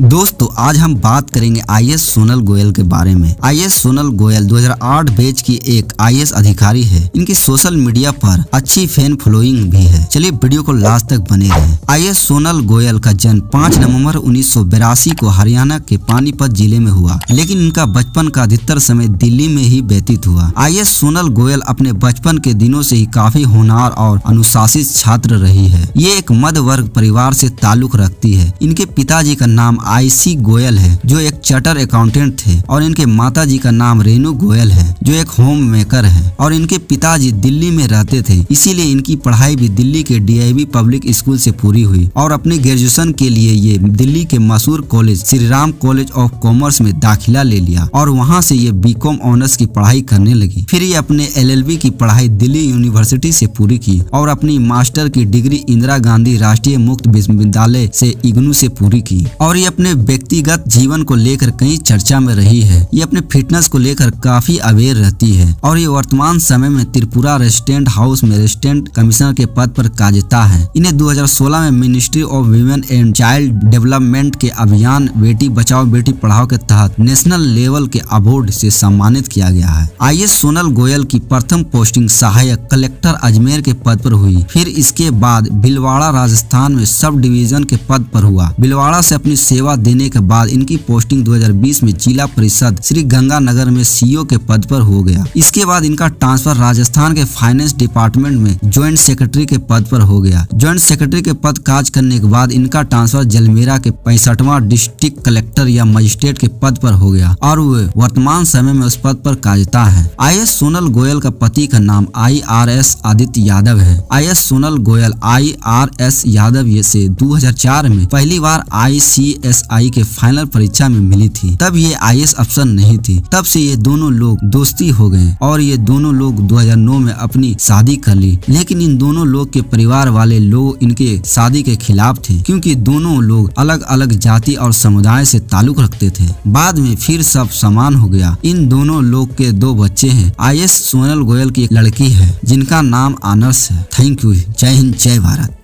दोस्तों, आज हम बात करेंगे आईएएस सोनल गोयल के बारे में। आईएएस सोनल गोयल 2008 बैच की एक आईएएस अधिकारी है। इनकी सोशल मीडिया पर अच्छी फ़ैन फॉलोइंग भी है। चलिए वीडियो को लास्ट तक बने रहें। आईएएस सोनल गोयल का जन्म 5 नवंबर उन्नीस को हरियाणा के पानीपत ज़िले में हुआ, लेकिन इनका बचपन का अधिकतर समय दिल्ली में ही व्यतीत हुआ। आई सोनल गोयल अपने बचपन के दिनों से ही काफ़ी होनार और अनुशासित छात्र रही है। ये एक मध्य वर्ग परिवार से ताल्लुक रखती है। इनके पिताजी का नाम आईसी गोयल है, जो एक चार्टर अकाउंटेंट थे, और इनके माता जी का नाम रेनू गोयल है, जो एक होम मेकर है, और इनके पिताजी दिल्ली में रहते थे, इसीलिए इनकी पढ़ाई भी दिल्ली के डीआईबी पब्लिक स्कूल से पूरी हुई, और अपने ग्रेजुएशन के लिए ये दिल्ली के मशहूर college Shri Ram College of Commerce में दाखिला ले लिया, और वहाँ से ये बीकॉम ऑनर्स की पढ़ाई करने लगी। फिर ये अपने एलएलबी की पढ़ाई दिल्ली यूनिवर्सिटी से पूरी की, और अपनी मास्टर की डिग्री इंदिरा गांधी राष्ट्रीय मुक्त विश्वविद्यालय से इग्नू से पूरी की, और ये अपने व्यक्तिगत जीवन को लेकर कई चर्चा में रही है। ये अपने फिटनेस को लेकर काफ़ी अवेयर रहती है और ये वर्तमान समय में त्रिपुरा रेजिडेंट हाउस में रेजिडेंट कमिश्नर के पद पर कार्यता है। इन्हें 2016 में Ministry of Women and Child Development के अभियान बेटी बचाओ बेटी पढ़ाओ के तहत नेशनल लेवल के अवार्ड से सम्मानित किया गया है। आई सोनल गोयल की प्रथम पोस्टिंग सहायक कलेक्टर अजमेर के पद पर हुई। फिर इसके बाद भिलवाड़ा राजस्थान में सब डिवीज़न के पद पर हुआ। भिलवाड़ा से अपनी सेवा देने के बाद इनकी पोस्टिंग 2020 में जिला परिषद श्री गंगानगर में सीईओ के पद पर हो गया। इसके बाद इनका ट्रांसफ़र राजस्थान के फाइनेंस डिपार्टमेंट में ज्वाइंट सेक्रेटरी के पद पर हो गया। ज्वाइंट सेक्रेटरी के पद काज करने के बाद इनका ट्रांसफ़र जलमेरा के पैंसठवा डिस्ट्रिक्ट कलेक्टर या मजिस्ट्रेट के पद पर हो गया और वे वर्तमान समय में उस पद पर कार्यता है। आई सोनल गोयल का पति का नाम I R S Aditya Yadav है। I Sonal Goyal, I R S Yadav से 2004 में पहली बार आई आई के फाइनल परीक्षा में मिली थी। तब ये आई अफसर नहीं थी। तब से ये दोनों लोग दोस्ती हो गए और ये दोनों लोग 2009 में अपनी शादी कर ली। लेकिन इन दोनों लोग के परिवार वाले लोग इनके शादी के खिलाफ थे, क्योंकि दोनों लोग अलग अलग जाति और समुदाय से ताल्लुक रखते थे। बाद में फिर सब समान हो गया। इन दोनों लोग के दो बच्चे हैं। आई सोनल गोयल की लड़की है, जिनका नाम आनर्स है। Thank you. जय हिंद, जय भारत।